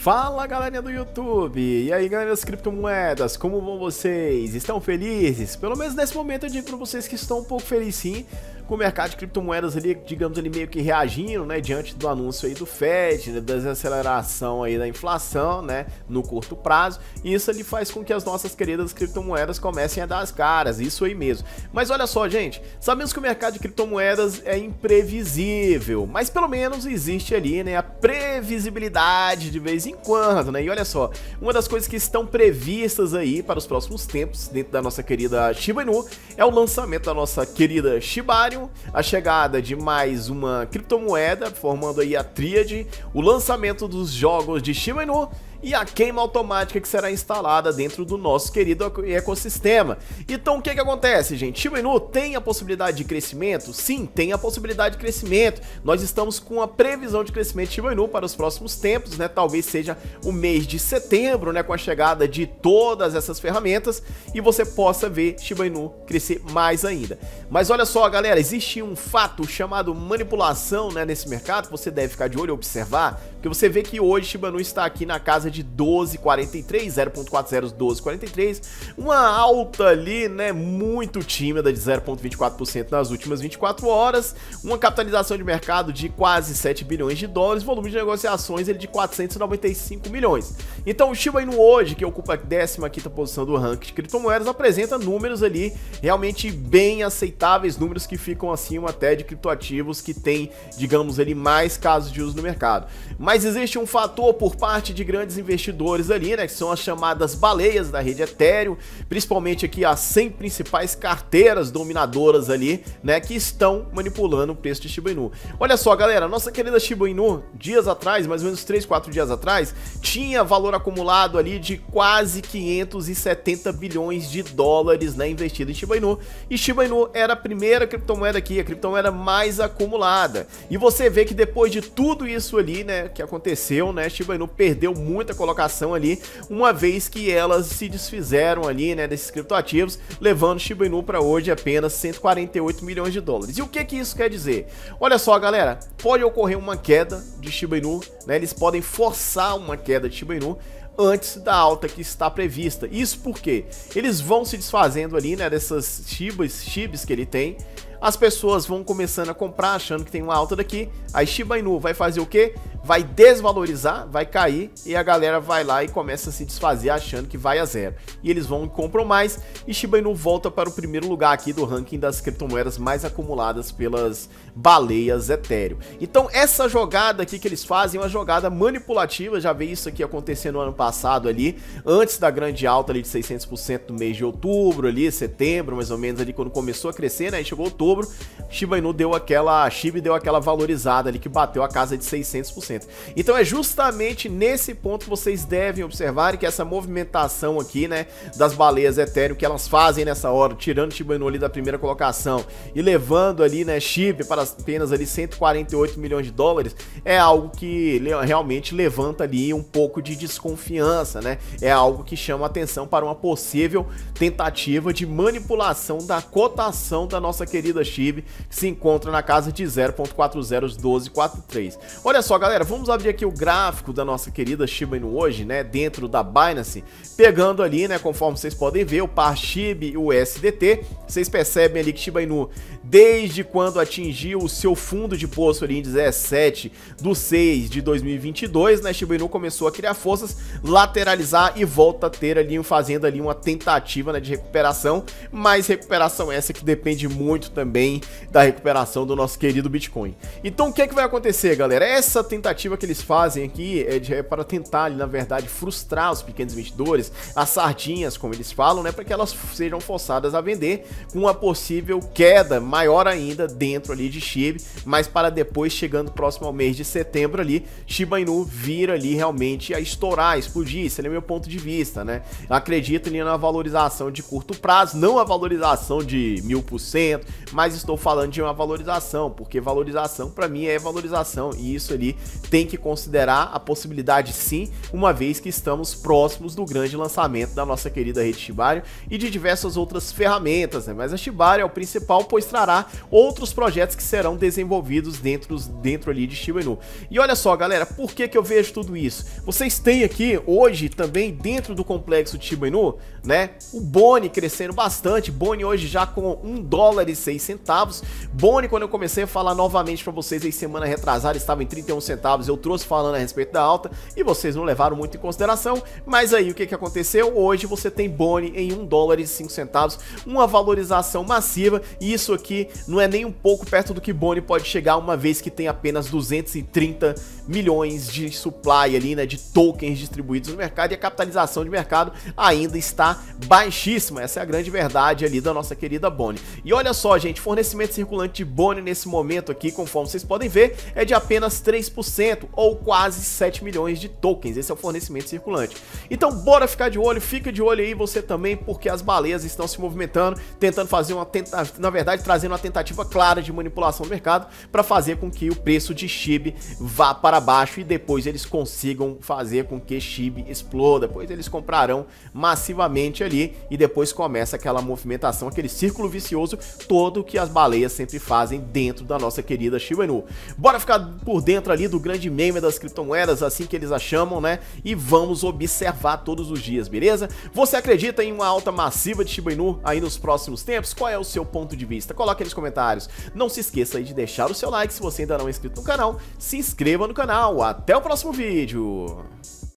Fala galerinha do YouTube! E aí galera das criptomoedas, como vão vocês? Estão felizes? Pelo menos nesse momento eu digo pra vocês que estão um pouco felizes sim com o mercado de criptomoedas ali, digamos ali meio que reagindo, né, diante do anúncio aí do Fed, né, da desaceleração aí da inflação, né, no curto prazo, e isso ali faz com que as nossas queridas criptomoedas comecem a dar as caras, isso aí mesmo. Mas olha só, gente, sabemos que o mercado de criptomoedas é imprevisível, mas pelo menos existe ali, né, a previsibilidade de vez em quando, né, e olha só, uma das coisas que estão previstas aí para os próximos tempos, dentro da nossa querida Shiba Inu, é o lançamento da nossa querida A chegada de mais uma criptomoeda, formando aí a tríade, o lançamento dos jogos de Shiba Inu e a queima automática que será instalada dentro do nosso querido ecossistema. Então o que que acontece, gente? Shiba Inu tem a possibilidade de crescimento? Sim, tem a possibilidade de crescimento. Nós estamos com a previsão de crescimento de Shiba Inu para os próximos tempos, né? Talvez seja o mês de setembro, né, com a chegada de todas essas ferramentas e você possa ver Shiba Inu crescer mais ainda. Mas olha só, galera, existe um fato chamado manipulação, né, nesse mercado você deve ficar de olho e observar, porque você vê que hoje Shiba Inu está aqui na casa de 12,43, 0.40 12,43, uma alta ali, né, muito tímida de 0.24% nas últimas 24 horas, uma capitalização de mercado de quase 7 bilhões de dólares, volume de negociações ele de 495 milhões. Então o Shiba Inu hoje, que ocupa a 15ª posição do ranking de criptomoedas, apresenta números ali realmente bem aceitáveis, números que ficam acima até de criptoativos que tem, digamos ali, mais casos de uso no mercado. Mas existe um fator por parte de grandes investidores ali, né, que são as chamadas baleias da rede Ethereum, principalmente aqui as 100 principais carteiras dominadoras ali, né, que estão manipulando o preço de Shiba Inu. Olha só, galera, nossa querida Shiba Inu, dias atrás, mais ou menos 3, 4 dias atrás, tinha valor acumulado ali de quase 570 bilhões de dólares, né, investido em Shiba Inu, e Shiba Inu era a primeira criptomoeda aqui, a criptomoeda mais acumulada. E você vê que depois de tudo isso ali, né, que aconteceu, né, Shiba Inu perdeu muito muita colocação ali, uma vez que elas se desfizeram ali, né, desses criptoativos, levando Shiba Inu para hoje apenas 148 milhões de dólares. E o que que isso quer dizer? Olha só, galera, pode ocorrer uma queda de Shiba Inu, né, eles podem forçar uma queda de Shiba Inu, antes da alta que está prevista. Isso porque eles vão se desfazendo ali, né, dessas Shibas, Shibs que ele tem. As pessoas vão começando a comprar achando que tem uma alta daqui. Aí Shiba Inu vai fazer o quê? Vai desvalorizar, vai cair e a galera vai lá e começa a se desfazer achando que vai a zero. E eles vão e compram mais e Shiba Inu volta para o primeiro lugar aqui do ranking das criptomoedas mais acumuladas pelas baleias Ethereum. Então essa jogada aqui que eles fazem é uma jogada manipulativa, já vi isso aqui acontecendo no ano passado ali, antes da grande alta ali de 600% no mês de outubro ali, setembro mais ou menos ali quando começou a crescer, né, chegou outubro, Shiba Inu deu aquela, Shiba deu aquela valorizada ali que bateu a casa de 600%. Então é justamente nesse ponto que vocês devem observar que essa movimentação aqui, né, das baleias Ethereum que elas fazem nessa hora, tirando Shiba Inu ali da primeira colocação e levando ali, né, SHIB para apenas ali 148 milhões de dólares, é algo que realmente levanta ali um pouco de desconfiança, né? É algo que chama atenção para uma possível tentativa de manipulação da cotação da nossa querida SHIB, que se encontra na casa de 0.401243. Olha só, galera, Galera, vamos abrir aqui o gráfico da nossa querida Shiba Inu hoje, né, dentro da Binance, pegando ali, né, conforme vocês podem ver, o par SHIB e o SDT. Vocês percebem ali que Shiba Inu, desde quando atingiu o seu fundo de poço ali em 17 do 6 de 2022, né, Shiba Inu começou a criar forças, lateralizar e volta a ter ali, fazendo ali uma tentativa, né, de recuperação, mas recuperação essa que depende muito também da recuperação do nosso querido Bitcoin. Então o que é que vai acontecer, galera? Essa tentativa tentativa que eles fazem aqui é, de, é para tentar, na verdade, frustrar os pequenos investidores, as sardinhas, como eles falam, né, para que elas sejam forçadas a vender com uma possível queda maior ainda dentro ali de SHIB, mas para depois, chegando próximo ao mês de setembro ali, Shiba Inu vir ali realmente a estourar, explodir, esse é meu ponto de vista, né? acredito ali na valorização de curto prazo, não a valorização de mil por cento, mas estou falando de uma valorização, porque valorização para mim é valorização e isso ali tem que considerar a possibilidade sim, uma vez que estamos próximos do grande lançamento da nossa querida rede Shibari e de diversas outras ferramentas, né? Mas a Shibari é o principal, pois trará outros projetos que serão desenvolvidos dentro, dentro ali de Shiba Inu. E olha só, galera, por que que eu vejo tudo isso? Vocês têm aqui hoje também dentro do complexo de Shiba Inu, né? O Boni crescendo bastante, Boni hoje já com 1 dólar e 6 centavos. Boni, quando eu comecei a falar novamente para vocês aí semana retrasada, estava em 31 centavos, eu trouxe falando a respeito da alta e vocês não levaram muito em consideração, mas aí o que que aconteceu? Hoje você tem Boni em 1 dólar e 5 centavos, uma valorização massiva e isso aqui não é nem um pouco perto do que Boni pode chegar uma vez que tem apenas 230 milhões de supply ali, né, de tokens distribuídos no mercado e a capitalização de mercado ainda está baixíssima. Essa é a grande verdade ali da nossa querida Boni. E olha só, gente, fornecimento circulante de Boni nesse momento aqui, conforme vocês podem ver, é de apenas 3% ou quase 7 milhões de tokens. Esse é o fornecimento circulante. Então, bora ficar de olho, fica de olho aí você também, porque as baleias estão se movimentando, tentando fazer uma tentativa, na verdade, trazendo uma tentativa clara de manipulação do mercado para fazer com que o preço de SHIB vá para baixo e depois eles consigam fazer com que SHIB exploda, pois eles comprarão massivamente ali e depois começa aquela movimentação, aquele círculo vicioso todo que as baleias sempre fazem dentro da nossa querida Shiba Inu. Bora ficar por dentro ali do grande meme das criptomoedas, assim que eles a chamam, né? E vamos observar todos os dias, beleza? Você acredita em uma alta massiva de Shiba Inu aí nos próximos tempos? Qual é o seu ponto de vista? Coloque nos comentários. Não se esqueça aí de deixar o seu like se você ainda não é inscrito no canal. Se inscreva no canal. Até o próximo vídeo.